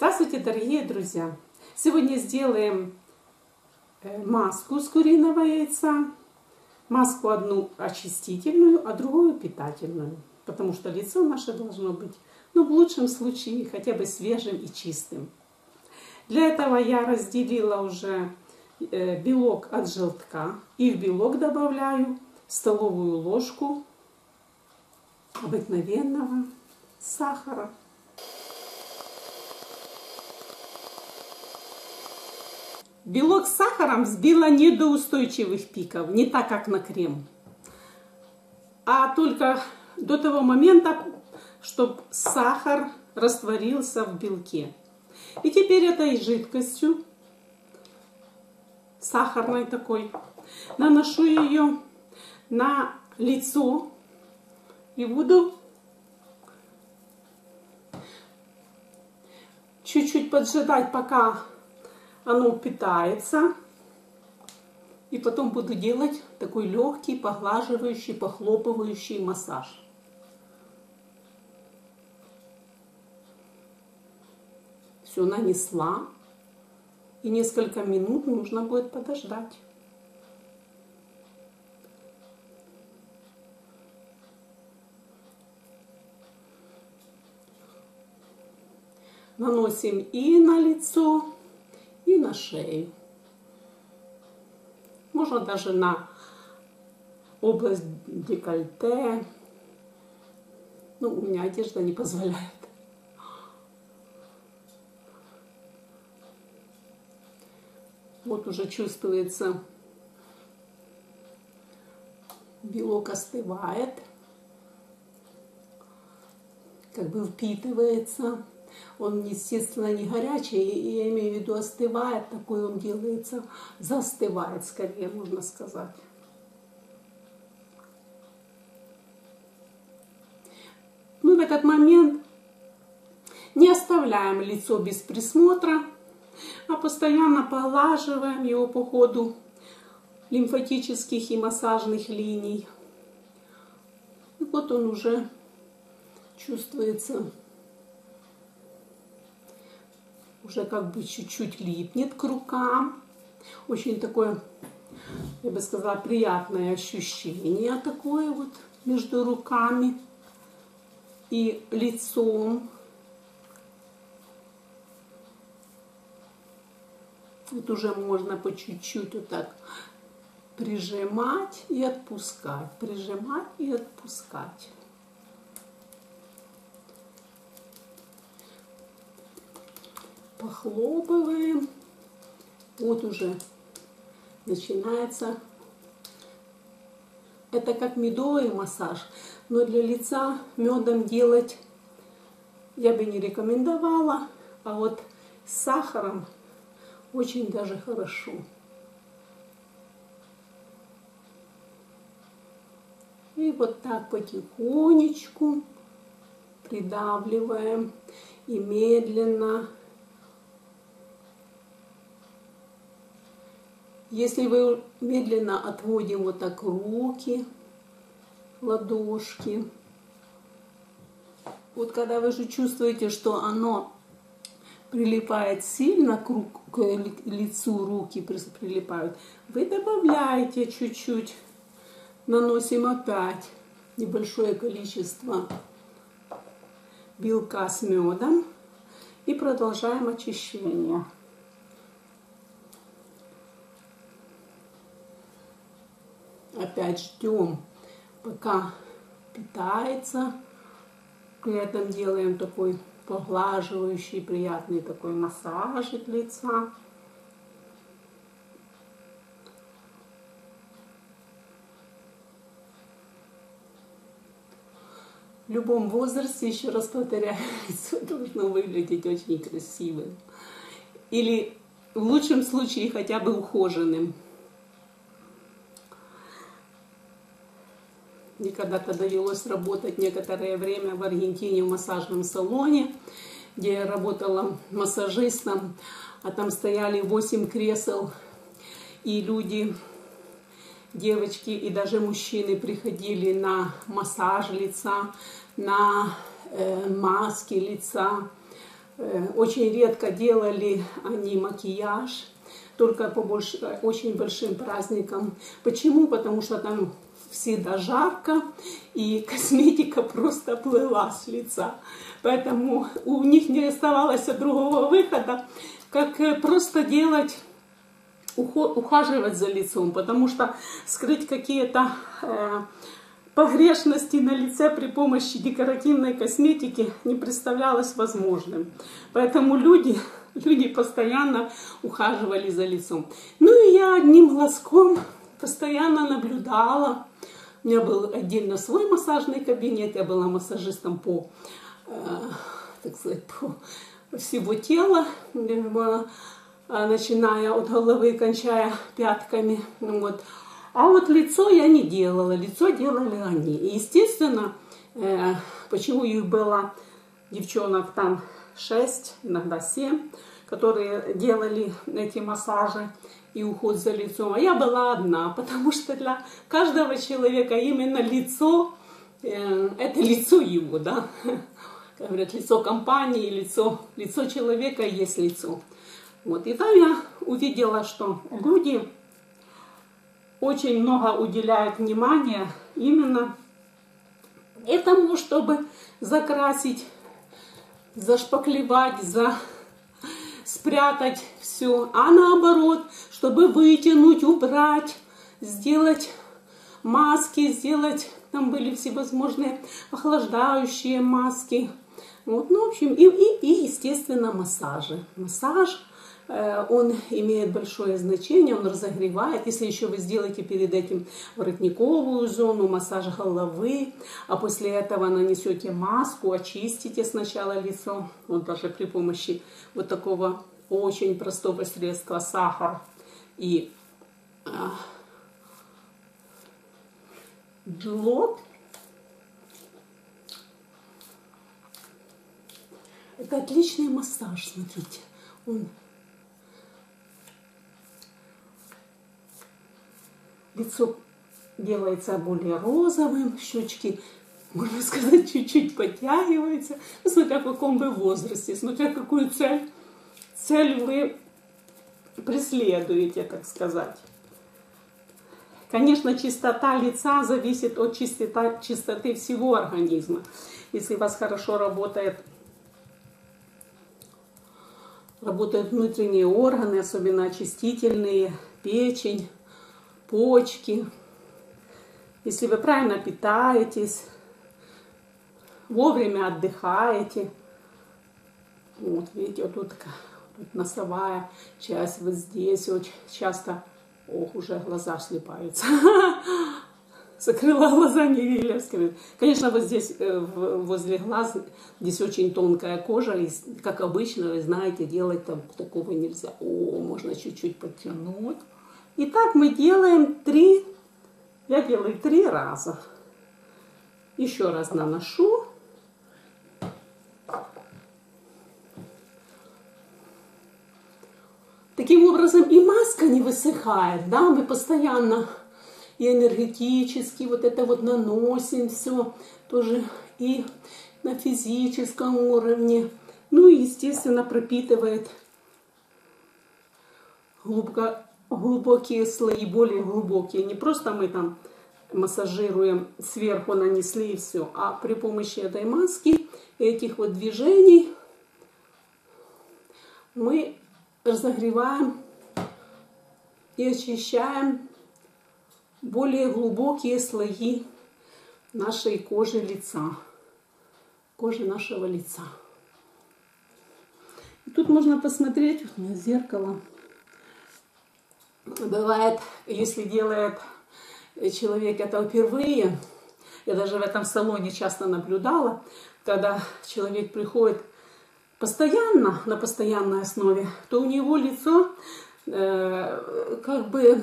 Здравствуйте, дорогие друзья! Сегодня сделаем э, маску с куриного яйца. Маску одну очистительную, а другую питательную. Потому что лицо наше должно быть, ну, в лучшем случае, хотя бы свежим и чистым. Для этого я разделила уже э, белок от желтка. И в белок добавляю столовую ложку обыкновенного сахара. Белок с сахаром взбила не до устойчивых пиков, не так, как на крем, а только до того момента, чтобы сахар растворился в белке. И теперь этой жидкостью, сахарной такой, наношу ее на лицо и буду чуть-чуть поджидать, пока оно питается. И потом буду делать такой легкий, поглаживающий, похлопывающий массаж. Все нанесла. И несколько минут нужно будет подождать. Наносим и на лицо, и на шею. Можно даже на область декольте. Ну, у меня одежда не позволяет. Вот уже чувствуется, белок остывает, как бы впитывается он, естественно, не горячий, я имею в виду остывает, такой он делается, застывает, скорее можно сказать. Мы в этот момент не оставляем лицо без присмотра, а постоянно поглаживаем его по ходу лимфатических и массажных линий. И вот он уже чувствуется уже как бы чуть-чуть липнет к рукам. Очень такое, я бы сказала, приятное ощущение такое вот между руками и лицом. Вот уже можно по чуть-чуть вот так прижимать и отпускать, прижимать и отпускать. Похлопываем. Вот уже начинается. Это как медовый массаж, но для лица медом делать я бы не рекомендовала, а вот с сахаром очень даже хорошо. И вот так потихонечку придавливаем и медленно Если вы медленно отводим вот так руки, ладошки, вот когда вы же чувствуете, что оно прилипает сильно к, рук, к лицу, руки прилипают, вы добавляете чуть-чуть, наносим опять небольшое количество белка с медом и продолжаем очищение. Опять ждем, пока питается. При этом делаем такой поглаживающий, приятный такой массажик лица. В любом возрасте, еще раз повторяю, лицо должно выглядеть очень красивым. Или в лучшем случае хотя бы ухоженным. Мне когда-то довелось работать некоторое время в Аргентине в массажном салоне, где я работала массажистом, а там стояли 8 кресел, и люди, девочки и даже мужчины приходили на массаж лица, на э, маски лица, Э, очень редко делали они макияж, только по больш... очень большим праздникам. Почему? Потому что там всегда жарко, и косметика просто плыла с лица. Поэтому у них не оставалось другого выхода, как э, просто делать ухаживать за лицом, потому что скрыть какие-то э, погрешности на лице при помощи декоративной косметики не представлялось возможным. Поэтому люди, люди постоянно ухаживали за лицом. Ну и я одним глазком постоянно наблюдала. У меня был отдельно свой массажный кабинет, я была массажистом по, э, так сказать, по всего тела, э, начиная от головы, кончая пятками. Вот. А вот лицо я не делала, лицо делали они. И, естественно, э, почему их было девчонок там 6, иногда 7, которые делали эти массажи и уход за лицом. А я была одна, потому что для каждого человека именно лицо, э, это лицо его, да. Говорят, лицо компании, лицо, лицо человека есть лицо. Вот. И там я увидела, что люди очень много уделяют внимания именно этому, чтобы закрасить, зашпаклевать, за спрятать все, а наоборот, чтобы вытянуть, убрать, сделать маски, сделать, там были всевозможные охлаждающие маски. Вот, ну, в общем, и, и, и естественно, массажи. Массаж он имеет большое значение, он разогревает. Если еще вы сделаете перед этим воротниковую зону, массаж головы, а после этого нанесете маску, очистите сначала лицо, вот даже при помощи вот такого очень простого средства сахар и а, джлот. Это отличный массаж, смотрите. Он лицо делается более розовым, щечки, можно сказать, чуть-чуть подтягиваются, смотря в каком вы возрасте, смотря какую цель, цель вы преследуете, так сказать. Конечно, чистота лица зависит от чистота, чистоты всего организма. Если у вас хорошо работает, работают внутренние органы, особенно очистительные, печень, почки, если вы правильно питаетесь, вовремя отдыхаете. Вот, видите, вот тут, тут носовая часть, вот здесь очень часто, ох, уже глаза слепаются. Закрыла глаза, не видели, Конечно, вот здесь, э, возле глаз, здесь очень тонкая кожа, и, как обычно, вы знаете, делать там такого нельзя. О, можно чуть-чуть подтянуть. И так мы делаем три, я делаю три раза. Еще раз наношу. Таким образом и маска не высыхает, да, мы постоянно и энергетически вот это вот наносим все тоже и на физическом уровне. Ну и, естественно, пропитывает глубоко глубокие слои, более глубокие. Не просто мы там массажируем, сверху нанесли и все, а при помощи этой маски, этих вот движений мы разогреваем и очищаем более глубокие слои нашей кожи лица, кожи нашего лица. И тут можно посмотреть, вот у меня зеркало, бывает, если делает человек это впервые, я даже в этом салоне часто наблюдала, когда человек приходит постоянно, на постоянной основе, то у него лицо э, как бы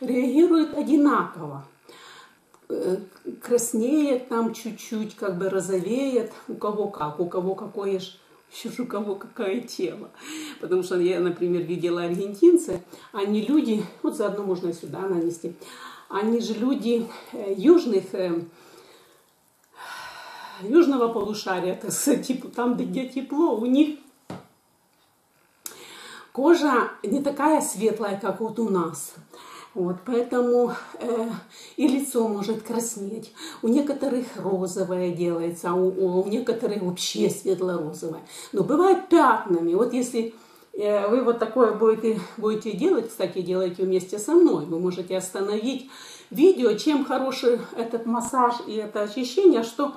реагирует одинаково. Э, краснеет там чуть-чуть, как бы розовеет, у кого как, у кого какое сейчас у кого какая тема. Потому что я, например, видела аргентинцы, они люди, вот заодно можно сюда нанести, они же люди э, южных, э, южного полушария, так сказать, типа, там, где тепло, у них кожа не такая светлая, как вот у нас. Вот, поэтому э, и лицо может краснеть. У некоторых розовое делается, а у, у некоторых вообще светло-розовое. Но бывает пятнами. Вот если э, вы вот такое будете, будете делать, кстати, делайте вместе со мной, вы можете остановить видео, чем хороший этот массаж и это очищение, что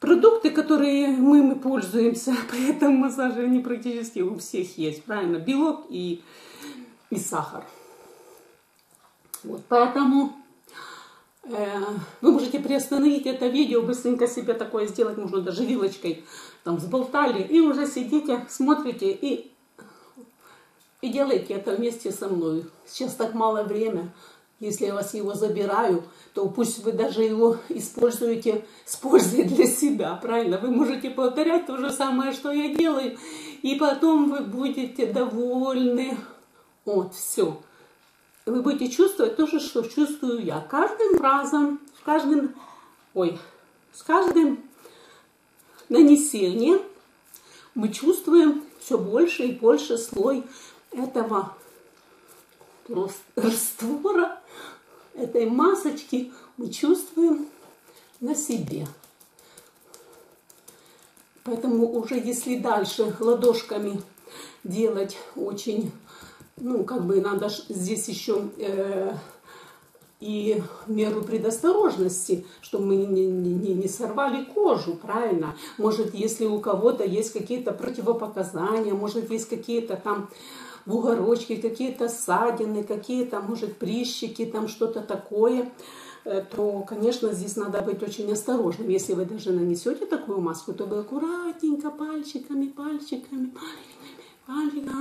продукты, которые мы, мы пользуемся при этом массаже, они практически у всех есть, правильно? Белок и, и сахар. Вот, поэтому э, вы можете приостановить это видео, быстренько себе такое сделать, можно даже вилочкой там сболтали, и уже сидите, смотрите и, и делайте это вместе со мной. Сейчас так мало время, если я вас его забираю, то пусть вы даже его используете с пользой для себя, правильно? Вы можете повторять то же самое, что я делаю, и потом вы будете довольны. Вот, все вы будете чувствовать то же, что чувствую я. Каждым разом, с каждым, ой, с каждым нанесением мы чувствуем все больше и больше слой этого раствора, этой масочки мы чувствуем на себе. Поэтому уже если дальше ладошками делать очень ну, как бы надо здесь еще э, и меру предосторожности, чтобы мы не, не, не сорвали кожу, правильно? Может, если у кого-то есть какие-то противопоказания, может, есть какие-то там бугорочки, какие-то ссадины, какие-то, может, прищики, там что-то такое, э, то, конечно, здесь надо быть очень осторожным. Если вы даже нанесете такую маску, то вы аккуратненько пальчиками, пальчиками, пальчиками, пальчиками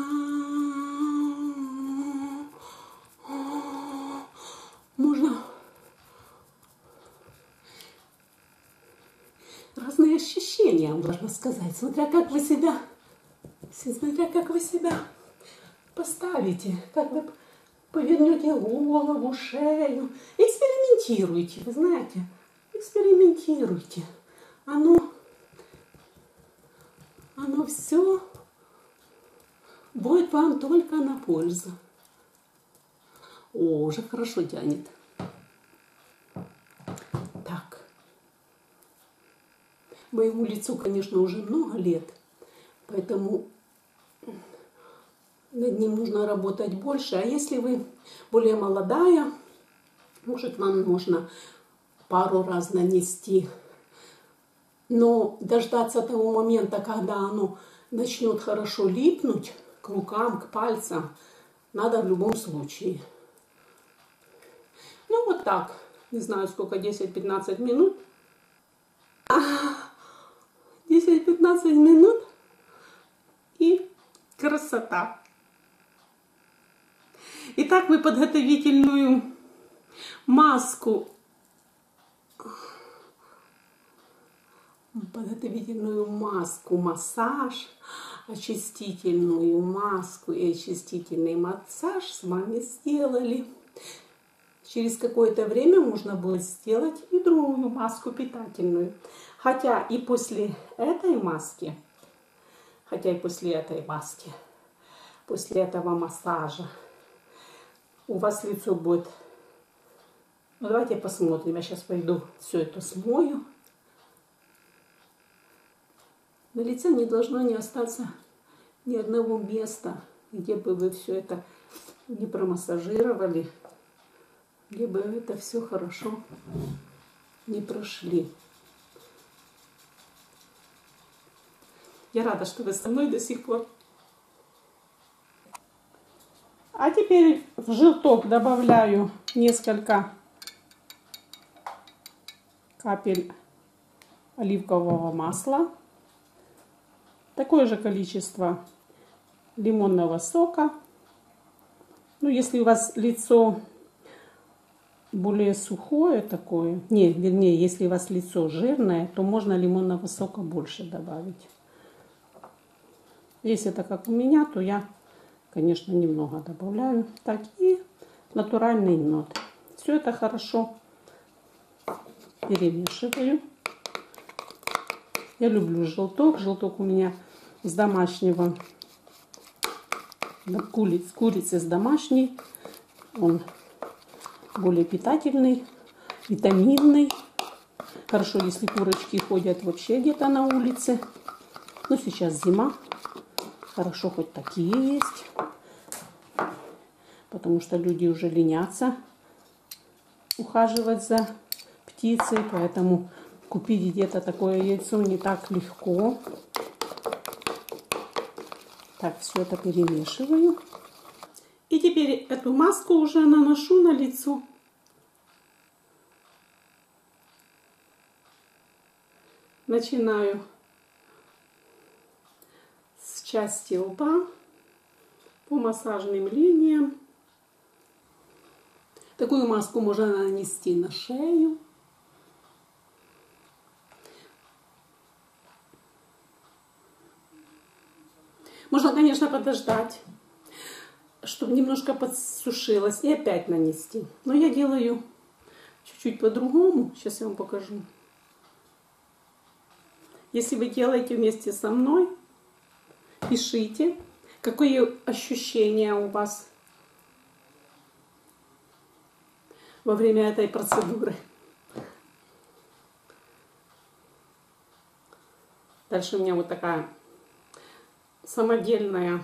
можно разные ощущения, можно сказать, смотря как вы себя, смотря как вы себя поставите, как вы повернете голову, шею. Экспериментируйте, вы знаете, экспериментируйте. Оно, оно все будет вам только на пользу. О, уже хорошо тянет. Так. Моему лицу, конечно, уже много лет, поэтому над ним нужно работать больше. А если вы более молодая, может, вам можно пару раз нанести. Но дождаться того момента, когда оно начнет хорошо липнуть к рукам, к пальцам, надо в любом случае. Ну, вот так. Не знаю, сколько, 10-15 минут. 10-15 минут. И красота. Итак, мы подготовительную маску подготовительную маску, массаж, очистительную маску и очистительный массаж с вами сделали. Через какое-то время можно будет сделать и другую маску питательную. Хотя и после этой маски, хотя и после этой маски, после этого массажа, у вас лицо будет... Ну, давайте посмотрим. Я сейчас пойду все это смою. На лице не должно не остаться ни одного места, где бы вы все это не промассажировали либо это все хорошо не прошли. Я рада, что вы со мной до сих пор. А теперь в желток добавляю несколько капель оливкового масла. Такое же количество лимонного сока. Ну, если у вас лицо более сухое такое, не, вернее, если у вас лицо жирное, то можно лимонного сока больше добавить. Если это как у меня, то я, конечно, немного добавляю. Так, и натуральный нот. Все это хорошо перемешиваю. Я люблю желток. Желток у меня с домашнего куриц, курицы с домашней. Он более питательный, витаминный. Хорошо, если курочки ходят вообще где-то на улице. Но сейчас зима. Хорошо, хоть такие есть. Потому что люди уже ленятся ухаживать за птицей. Поэтому купить где-то такое яйцо не так легко. Так, все это перемешиваю. И теперь эту маску уже наношу на лицо. Начинаю с части лба по массажным линиям. Такую маску можно нанести на шею. Можно, конечно, подождать, чтобы немножко подсушилось, и опять нанести. Но я делаю чуть-чуть по-другому. Сейчас я вам покажу. Если вы делаете вместе со мной, пишите, какие ощущения у вас во время этой процедуры. Дальше у меня вот такая самодельная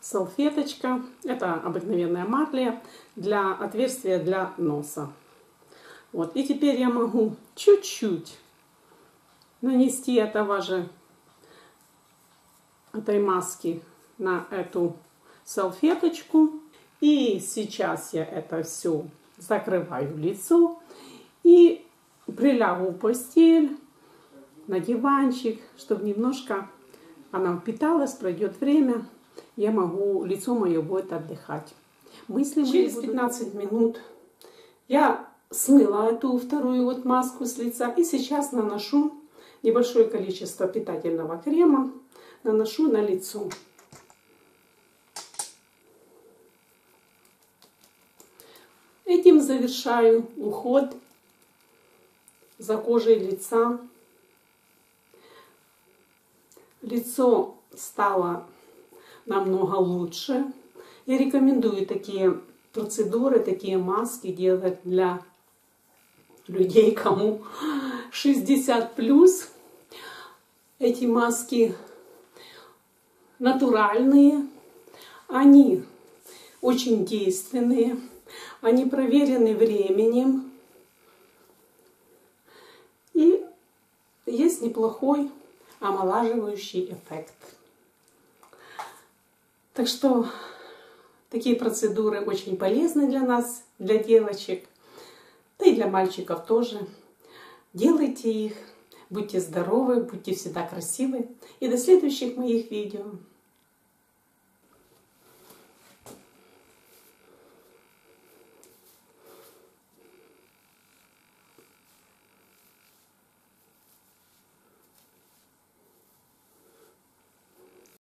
салфеточка. Это обыкновенная марлия для отверстия для носа. Вот. И теперь я могу чуть-чуть нанести этого же, этой маски на эту салфеточку. И сейчас я это все закрываю лицо и прилягу в постель, на диванчик, чтобы немножко она впиталась, пройдет время, я могу, лицо мое будет отдыхать. Мысли Через 15 минут я смыла эту вторую вот маску с лица и сейчас наношу небольшое количество питательного крема, наношу на лицо. Этим завершаю уход за кожей лица лицо стало намного лучше. Я рекомендую такие процедуры, такие маски делать для людей, кому 60 плюс. Эти маски натуральные, они очень действенные, они проверены временем. И есть неплохой омолаживающий эффект. Так что такие процедуры очень полезны для нас, для девочек, да и для мальчиков тоже. Делайте их, будьте здоровы, будьте всегда красивы. И до следующих моих видео.